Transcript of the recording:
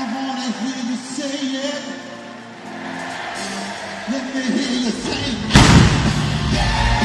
I wanna hear you say it. Let me hear you say it. Yeah.